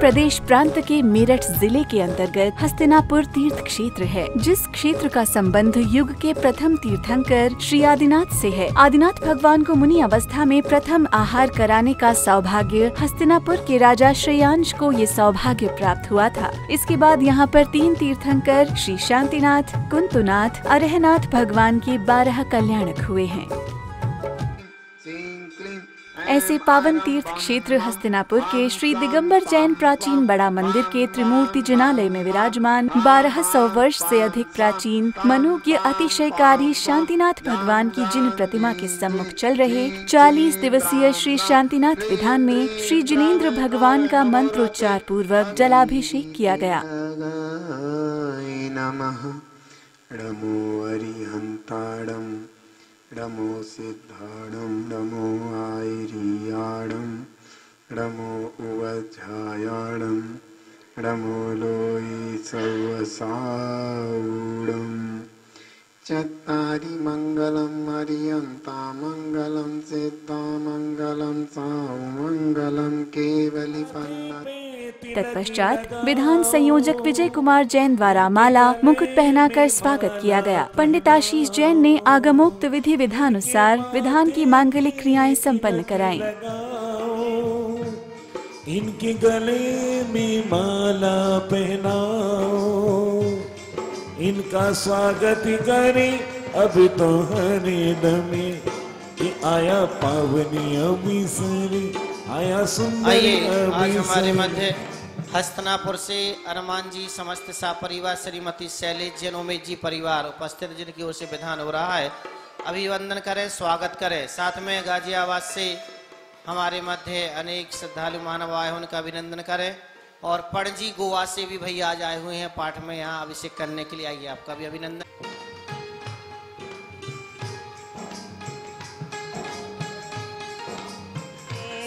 प्रदेश प्रांत के मेरठ ज़िले के अंतर्गत हस्तिनापुर तीर्थ क्षेत्र है, जिस क्षेत्र का संबंध युग के प्रथम तीर्थंकर श्री आदिनाथ से है। आदिनाथ भगवान को मुनि अवस्था में प्रथम आहार कराने का सौभाग्य हस्तिनापुर के राजा श्रेयांश को ये सौभाग्य प्राप्त हुआ था। इसके बाद यहाँ पर तीन तीर्थंकर, श्री शांतिनाथ, कुंतुनाथ, अरहनाथ भगवान के बारह कल्याणक हुए हैं। ऐसे पावन तीर्थ क्षेत्र हस्तिनापुर के श्री दिगंबर जैन प्राचीन बड़ा मंदिर के त्रिमूर्ति जिनालय में विराजमान 1200 वर्ष से अधिक प्राचीन, मनोज्ञ, अतिशयकारी शांतिनाथ भगवान की जिन प्रतिमा के सम्मुख चल रहे 40 दिवसीय श्री शांतिनाथ विधान में श्री जिनेन्द्र भगवान का मंत्रोच्चार पूर्वक जलाभिषेक किया गया। नमः। नमो सिद्धाणं नमो सिद्धाडं नमो उवध्यायाणं नमो लोयि सौवसाऊडम् चत्तारि मङ्गलं हरियन्ता मङ्गलं सिद्धा मङ्गलं सामङ्गलं केवलिपन्न तत्पश्चात विधान संयोजक विजय कुमार जैन द्वारा माला मुकुट पहनाकर स्वागत किया गया। पंडित आशीष जैन ने आगमोक्त विधि विधानुसार विधान की मांगलिक क्रियाएँ संपन्न कराई। इनके गले में माला पहनाओ। इनका स्वागत करें अब तो हरे दमे। कि आया पावनी अभिसरी आया सुंदर आइए आज हमारे मध्य हस्तनापुर से अरमान जी समस्त सा परिवार श्रीमती शैलेश जैन उमेश जी परिवार उपस्थित जिनकी ओर से विधान हो रहा है। अभिवंदन करें स्वागत करें। साथ में गाजियाबाद से हमारे मध्य अनेक श्रद्धालु मानव आए उनका अभिनंदन करें। और पणजी गोवा से भी भैया आज आए हुए हैं पाठ में, यहाँ अभिषेक करने के लिए आइए, आपका भी अभिनंदन।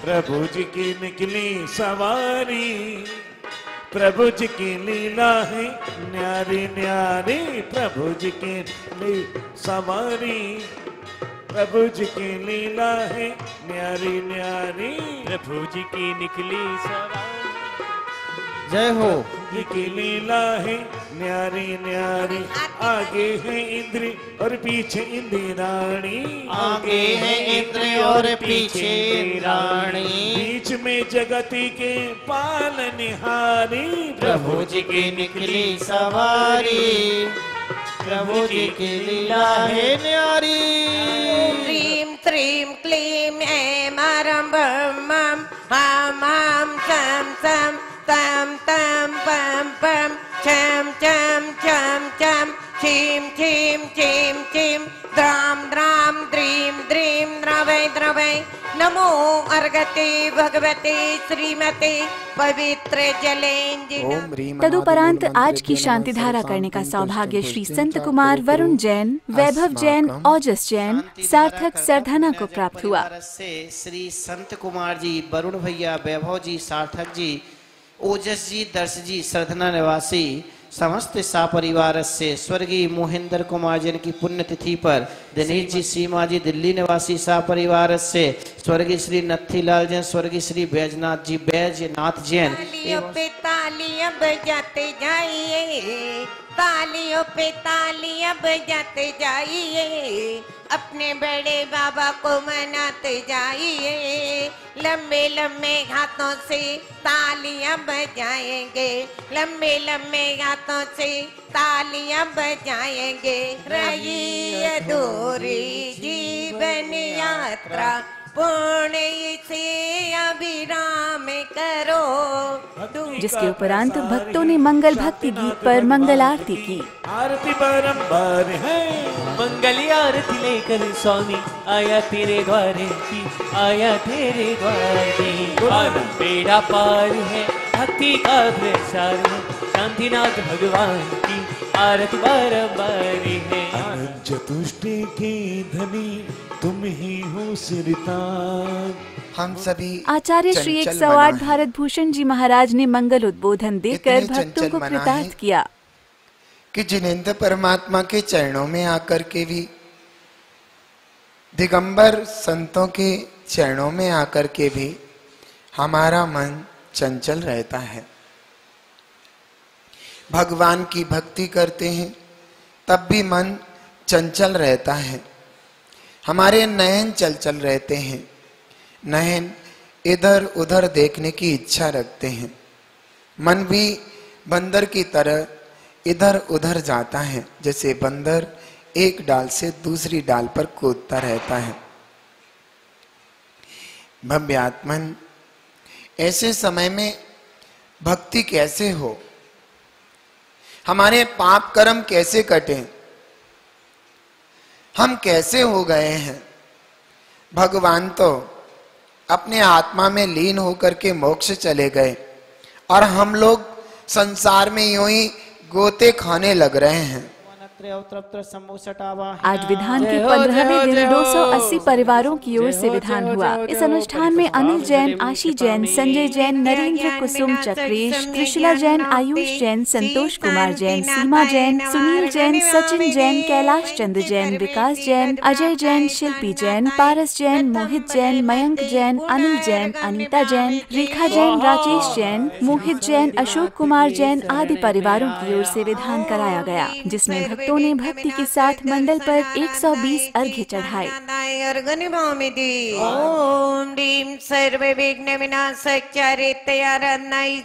प्रभु जी की निकली सवारी, प्रभु जी की लीला है न्यारी न्यारी, प्रभु जी की ली सवारी, प्रभु जी की लीला है न्यारी न्यारी, प्रभु जी की निकली सवारी। जय हो। की लीला है न्यारी न्यारी। आगे है इंद्र और पीछे इंदिराणी आगे है इंद्र और पीछे रानी। बीच में जगती के पालनिहारी प्रभु जी की निकली सवारी। प्रभु जी की लीला है न्यारी। छीं छीं छीं छीं द्रां द्रां द्रीं द्रीं द्रवै द्रवै नमो अर्गते भगवते श्रीमते पवित्र जलेंजिना तदुपरांत आज की शांति धारा करने का सौभाग्य श्री संत कुमार वरुण जैन वैभव जैन ओजस जैन सार्थक सरधना को प्राप्त हुआ। श्री संत कुमार जी वरुण भैया वैभव जी सार्थक जी ओजस जी दर्श जी सरधना निवासी समस्त सा परिवार से स्वर्गीय मोहिंदर कुमार जैन की पुण्यतिथि पर दिनेश जी, सीमा जी, दिल्ली निवासी सा परिवार से स्वर्गीय श्री नथीलाल जैन, स्वर्गीय श्री बैजनाथ जी, बैजनाथ जैन। पे तालियाँ बजाते जाइए, तालियों पे तालियाँ बजाते जाइए, अपने बड़े बाबा को मनाते जाइए। लंबे लंबे हाथों से तालियाँ बजाएँगे। लंबे लंबे हाथों से तालियाँ बजाएँगे। रही अधूरी जीवन यात्रा। पुण्य से अभिराम करो। जिसके उपरांत भक्तों ने मंगल भक्ति गीत पर मंगल आरती की आरती बारंबार है। मंगल आरती लेकर स्वामी आया तेरे द्वारे की आया तेरे द्वारे बेड़ा पार है भक्ति का प्रसार है शांतिनाथ भगवान की आरती बारंबार है। अनंत चतुष्टय के धनी तुम ही हो सिरतान। हम सभी आचार्य श्री एक चंचल सौ मना आठ हैं। भारत भूषण जी महाराज ने मंगल उद्बोधन देकर भक्तों को कृतार्थ किया। कि जिनेन्द्र परमात्मा के चरणों में आकर के भी दिगंबर संतों के चरणों में आकर के भी हमारा मन चंचल रहता है। भगवान की भक्ति करते हैं, तब भी मन चंचल रहता है। हमारे नयन चलचल रहते हैं। नयन इधर उधर देखने की इच्छा रखते हैं। मन भी बंदर की तरह इधर उधर जाता है, जैसे बंदर एक डाल से दूसरी डाल पर कूदता रहता है। भव्यात्मन ऐसे समय में भक्ति कैसे हो? हमारे पाप कर्म कैसे कटे? हम कैसे हो गए हैं? भगवान तो अपने आत्मा में लीन होकर के मोक्ष चले गए और हम लोग संसार में यूँ ही गोते खाने लग रहे हैं। आज विधान के पंद्रहवें दिन 280 परिवारों की ओर से विधान हुआ। इस अनुष्ठान में अनिल जैन आशी जैन संजय जैन नरेंद्र कुसुम चक्रेश त्रिशला जैन आयुष जैन संतोष कुमार जैन सीमा जैन सुनील जैन सचिन जैन कैलाश चंद्र जैन विकास जैन अजय जैन शिल्पी जैन पारस जैन मोहित जैन मयंक जैन अनिल जैन अनिता जैन रेखा जैन राजेश जैन मोहित जैन अशोक कुमार जैन आदि परिवारों की ओर से विधान कराया गया जिसमें भक्तों ने भक्ति के साथ मंडल पर 120 अर्घ्य चढ़ाए। ओम ह्रीं सर्व विघ्न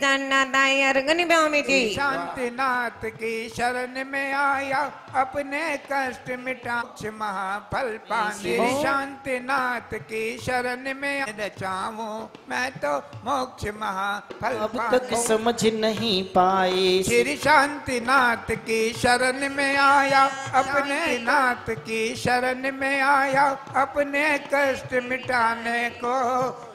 जन्नादाय अर्गनिभामिति शांतिनाथ की शरण में आया अपने कष्ट मिटा महाफल पाने। शांतिनाथ की शरण में रचाऊं मैं तो मोक्ष महाफल अब तक समझ नहीं पाए। श्री शांतिनाथ की शरण में आया अपने नाथ की शरण में आया अपने कष्ट मिटाने को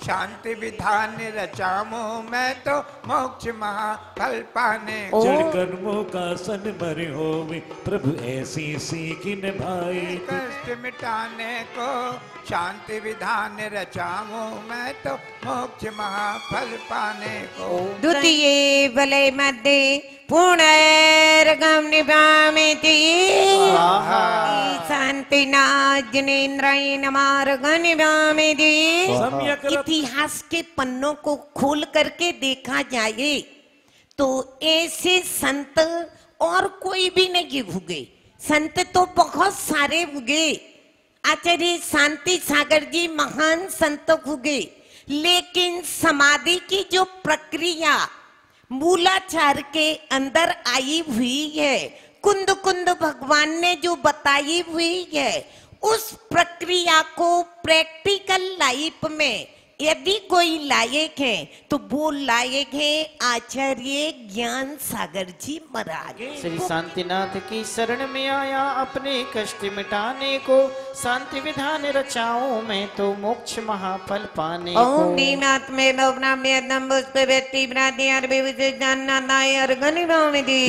शांति विधान रचामो मैं तो मोक्ष महाफल पाने को। जड़ कर्मों का सन भर हो प्रभु ऐसी सीख निभाई कष्ट मिटाने को शांति विधान रचामो मैं तो मोक्ष महाफल पाने को। द्वितीये भले मध्ये पुनर्गम निभामिति शांतिनाजनेन्द्राय नमार्ग निभामिति इतिहास के पन्नों को खोल करके देखा जाए तो ऐसे संत और कोई भी नहीं भुगे। संत तो बहुत सारे भुगे। आचार्य शांति सागर जी महान संत भुगे। लेकिन समाधि की जो प्रक्रिया मूलाचार के अंदर आई हुई है। कुंद कुंद भगवान ने जो बताई हुई है, उस प्रक्रिया को प्रैक्टिकल लाइफ में यदि कोई लायक है तो वो लायक है आचार्य ज्ञान सागर जी महाराज। श्री शांतिनाथ की शरण में आया अपने कष्ट मिटाने को शांति विधान रचाऊं मैं तो मोक्ष महाफल पाने ओम को नीमात्मे भवनाम्य दम्बुष्प व्यक्ति भ्राति अर्भि विजन्नादाय अर्गनि भवमिति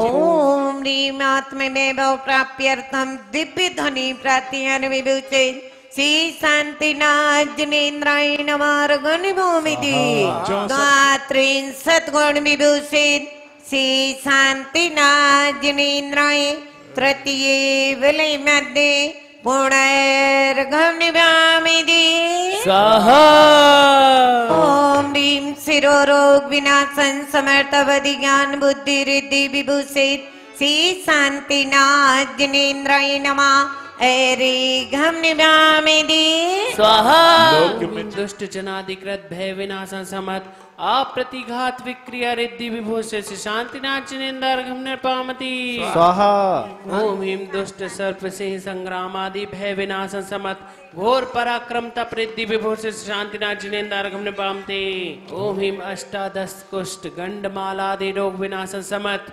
ओम नीमात्मे में भव प्राप्यर्थम दिव्य ध्वनि प्राति श्री शांतिनाथ जनेन्द्राय नमार्गनि भवमिति द्वात्रिंशत् गुण विभूषित श्री शांतिनाथ जनेन्द्राय तृतीये विलय मध्ये पुनर्गम निभामिति। स्वाहा ओम ह्रीं शिरोरोग विनाशन समर्थवधि ज्ञान बुद्धि रिद्धि विभूषित श्री शांतिनाथ जनेन्द्राय नमः। स्वाहा। दुष्ट जनाधिकृत भय विनाशन समत अप्रतिघात विक्रिया रिद्धि विभूषे से शांतिनाथ जिनेन्द्र पामती स्वाहा। ओम हिम दुष्ट सर्प से संग्राम आदि भय विनाशन समत घोर पराक्रम तप रिद्धि विभूषे से शांतिनाथ जिनेन्द्र घमने ओम हिम अष्टादश कुष्ठ गंड मालादि रोग विनाशन समत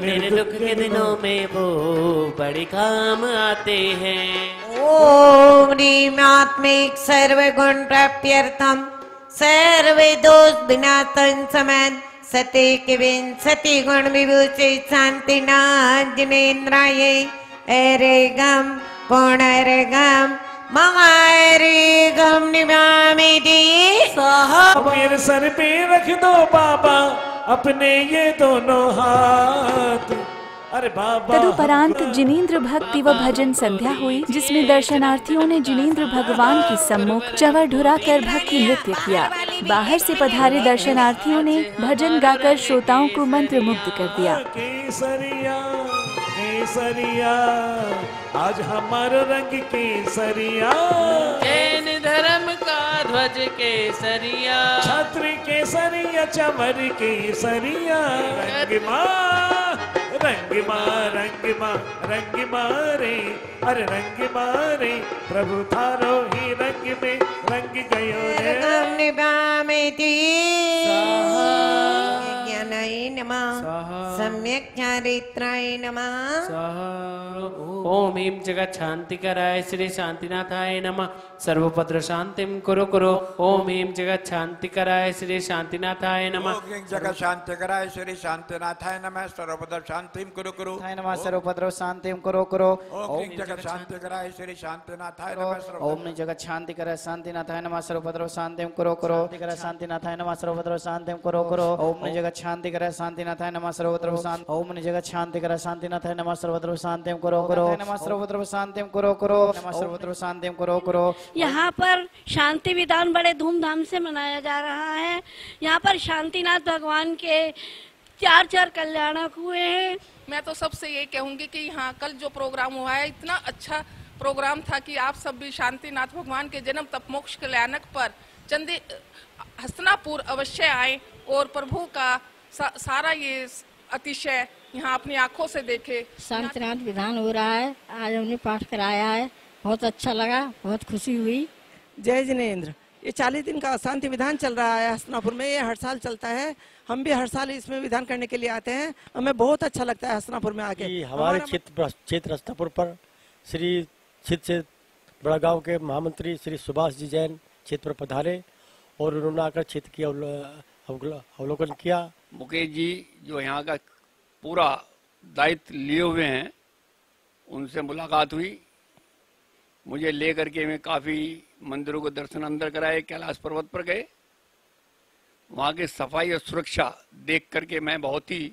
मेरे दुख के दिनों में वो बड़े काम आते हैं। ओम ह्रीमात्मिक सर्वगुण प्राप्त्यर्थम सर्वे दोष विनाशन समन सतेक विंशति गुण विभूषे शांतिनाथ जिनेन्द्राय अरे गम पुनर्गम गम मेरे सर पे रख दो बाबा अपने ये दोनों हाथ। अरे बाबा तदुपरांत जिनेन्द्र भक्ति व भजन संध्या हुई जिसमें दर्शनार्थियों ने जिनेन्द्र भगवान के सम्मुख चवर ढुरा कर भक्ति नृत्य किया। बाहर से पधारे दर्शनार्थियों ने भजन गाकर श्रोताओं को मंत्र मुग्ध कर दिया। केसरिया आज हमारो रंग केसरिया। जैन धर्म का ध्वज केसरिया। छत्र केसरिया चमर केसरिया। रंग माँ रंग माँ रंग माँ रंग मारे अरे रंग मारे प्रभु थारो ही रंग में रंग गयो रे। गम नमः। सम्यक चारित्राय नमः। ओम ह्रीं जगत शांति कराय श्री शांतिनाथाय नमः। सर्वपत्र शांतिम कुरु कुरु ओम ह्रीं जगत शांति कराय श्री शांतिनाथाय नमः ओम जगत शांति कराय श्री शांतिनाथाय नमः सर्वपद शांतिं कुरु कुरु नमः सर्वपद्रव शांतिं कुरु कुरु ओम जगत शांति कराय श्री शांतिनाथाय नमः ओम नि जगत शांति कर शांतिनाथाय नमः सर्वपद्रव शांतिं कुरु कुरु कर शांतिनाथाय नमः सर्वपद्रव शांतिं कुरु कुरु ओम नि जगत शांति कर शांतिनाथाय नमः सर्वपद्रव शांति ओम नि जगत शांति कर शांतिनाथाय नमः सर्वपद्रव शांतिं कुरु कुरु नमः सर्वपद्रव शांतिं कुरु कुरु नमः सर्वपद्रव शांतिं कुरु कुरु यहाँ पर शांति विधान बड़े धूमधाम से मनाया जा रहा है। यहाँ पर शांतिनाथ भगवान के चार चार कल्याणक हुए हैं। मैं तो सबसे ये कहूँगी कि यहाँ कल जो प्रोग्राम हुआ है इतना अच्छा प्रोग्राम था कि आप सब भी शांतिनाथ भगवान के जन्म तप मोक्ष कल्याणक पर चंदे हस्तनापुर अवश्य आए और प्रभु का सा, सारा ये अतिशय यहाँ अपनी आँखों से देखे। शांतिनाथ विधान हो रहा है आज हमने पाठ कराया है। बहुत अच्छा लगा बहुत खुशी हुई। जय जिनेन्द्र। ये चालीस दिन का शांति विधान चल रहा है हसनापुर में ये हर साल चलता है। हम भी हर साल इसमें विधान करने के लिए आते हैं हमें बहुत अच्छा लगता है हसनापुर में आके। हमारे क्षेत्र क्षेत्र हस्तापुर पर श्री क्षेत्र से बड़ा गाँव के महामंत्री श्री सुभाष जी जैन क्षेत्र पर पधारे और उन्होंने आकर क्षेत्र की अवलो- अवलो- अवलोकन किया। मुकेश जी जो यहाँ का पूरा दायित्व लिए हुए हैं उनसे मुलाकात हुई। मुझे लेकर के मैं काफ़ी मंदिरों को दर्शन अंदर कराए, कैलाश पर्वत पर गए। वहाँ की सफ़ाई और सुरक्षा देख करके मैं बहुत ही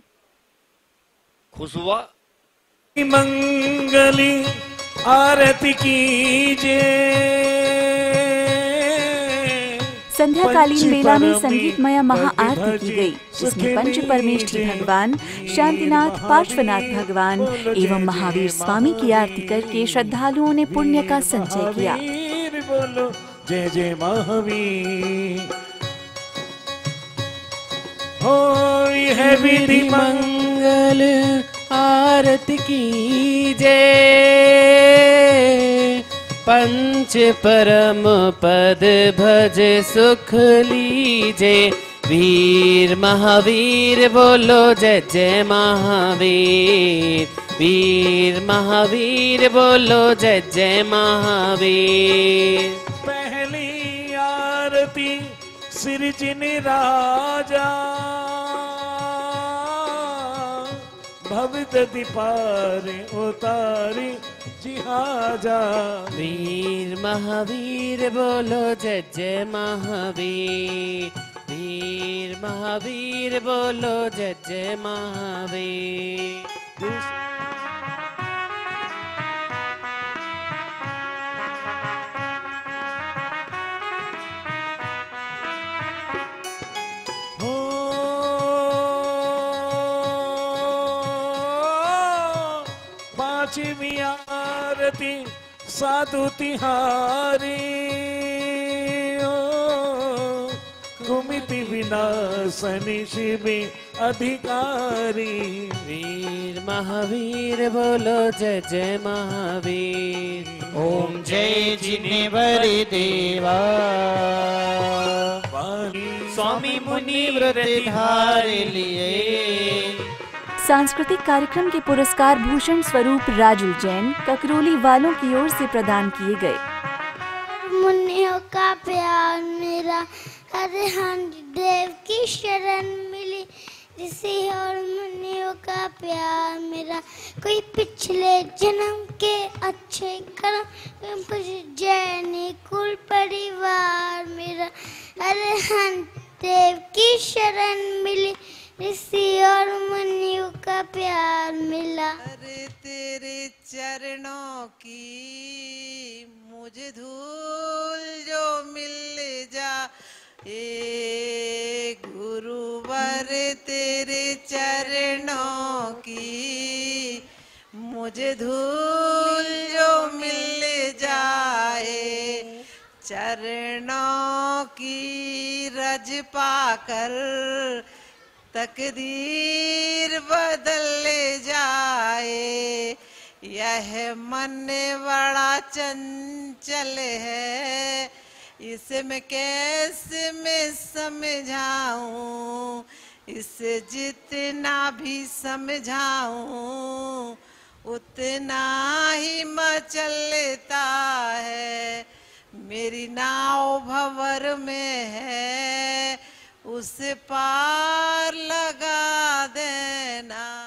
खुश हुआ। मंगली आरती कीजिए। संध्याकालीन मेला में संगीतमय महाआरती की गई जिसमें पंच परमेष्ठी भगवान शांतिनाथ पार्श्वनाथ भगवान एवं महावीर स्वामी की आरती करके श्रद्धालुओं ने पुण्य का संचय किया। जय जय महावीर। हो यह विधि मंगल आरती की जय पंच परम पद भज सुख लीजे। वीर महावीर बोलो जय जय महावीर। वीर महावीर बोलो जय जय महावीर। पहली आरती सिरजिन राजा, भवित दीपारे उतारी। जिहाजा वीर महावीर बोलो जय जय महावीर वीर महावीर बोलो जय जय महावीर हो पांचवी आरती साधु तिहारी। कुमिति विनाशनि शिवि अधिकारी। वीर महावीर बोलो जय जय महावीर। ओम जय जिनेवरि देवा। स्वामी मुनि व्रत धार लिए सांस्कृतिक कार्यक्रम के पुरस्कार भूषण स्वरूप राजुल जैन ककरोली वालों की ओर से प्रदान किए गए। मुनियों का प्यार मेरा, हर देव की शरण मिली। ऋषि और मुनियों का प्यार मेरा, कोई पिछले जन्म के अच्छे कर्म पूजैनी कुल परिवार मेरा। अरहंत देव की शरण मिली ऋषि और मुनियों का प्यार मिला। अरे तेरे चरणों की मुझे धूल जो मिल जा, ए गुरुवर तेरे चरणों की मुझे धूल जो मिल जाए, चरणों की रज पाकर तकदीर बदल जाए। यह मन बड़ा चंचल है। इसे मैं कैसे मैं समझाऊं? इसे जितना भी समझाऊं, उतना ही मचलता है। मेरी नाव भंवर में है। उस पार लगा देना।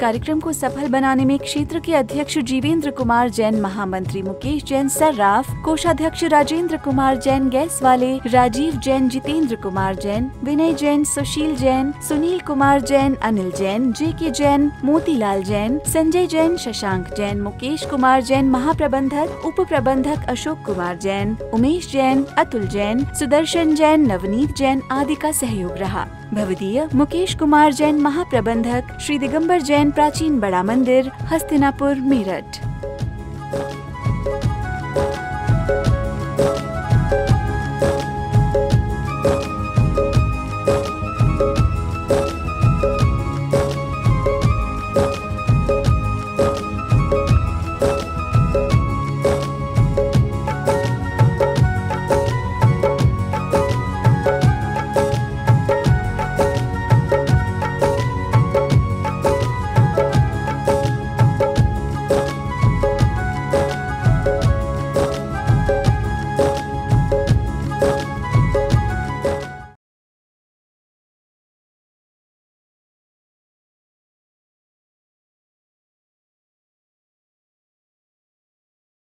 कार्यक्रम को सफल बनाने में क्षेत्र के अध्यक्ष जीवेंद्र कुमार, जैन महामंत्री मुकेश, जैन सर्राफ, कोषाध्यक्ष राजेंद्र कुमार, जैन गैस वाले राजीव जैन, जितेंद्र कुमार जैन, विनय जैन, सुशील जैन, सुनील कुमार जैन, अनिल जैन जे के जैन, मोतीलाल जैन, संजय जैन, शशांक जैन, मुकेश कुमार जैन, महाप्रबंधक उप प्रबंधक अशोक कुमार जैन, उमेश जैन, अतुल जैन, सुदर्शन जैन, नवनीत जैन आदि का सहयोग रहा। भवदीय मुकेश कुमार जैन महाप्रबंधक श्री दिगंबर जैन प्राचीन बड़ा मंदिर हस्तिनापुर मेरठ।